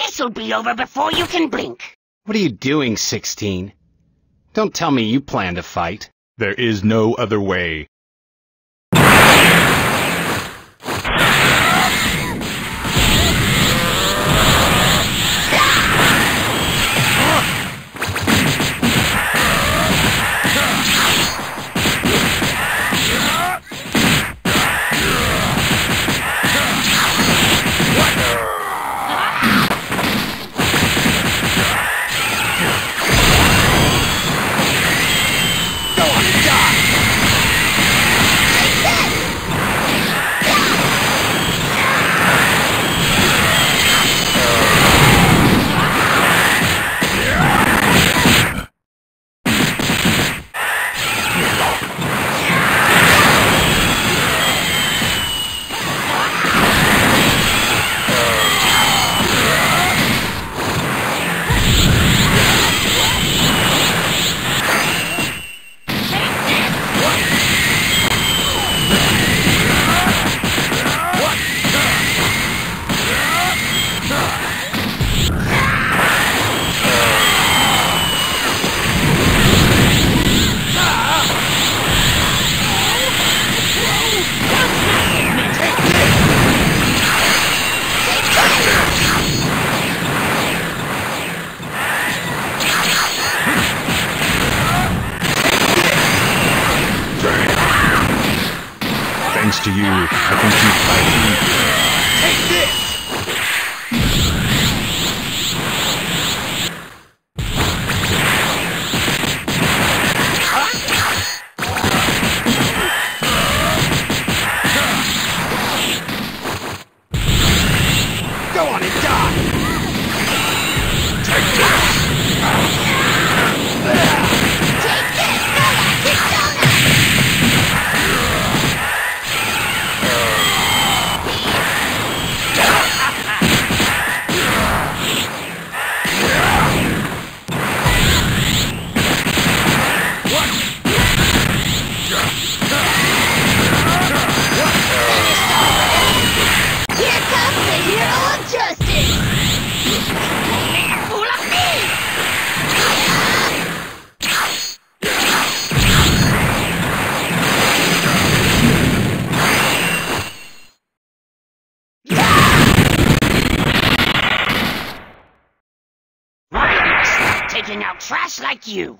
This'll be over before you can blink. What are you doing, 16? Don't tell me you plan to fight. There is no other way. To you, I can keep fighting. Take this! Go on and die! Out trash like you?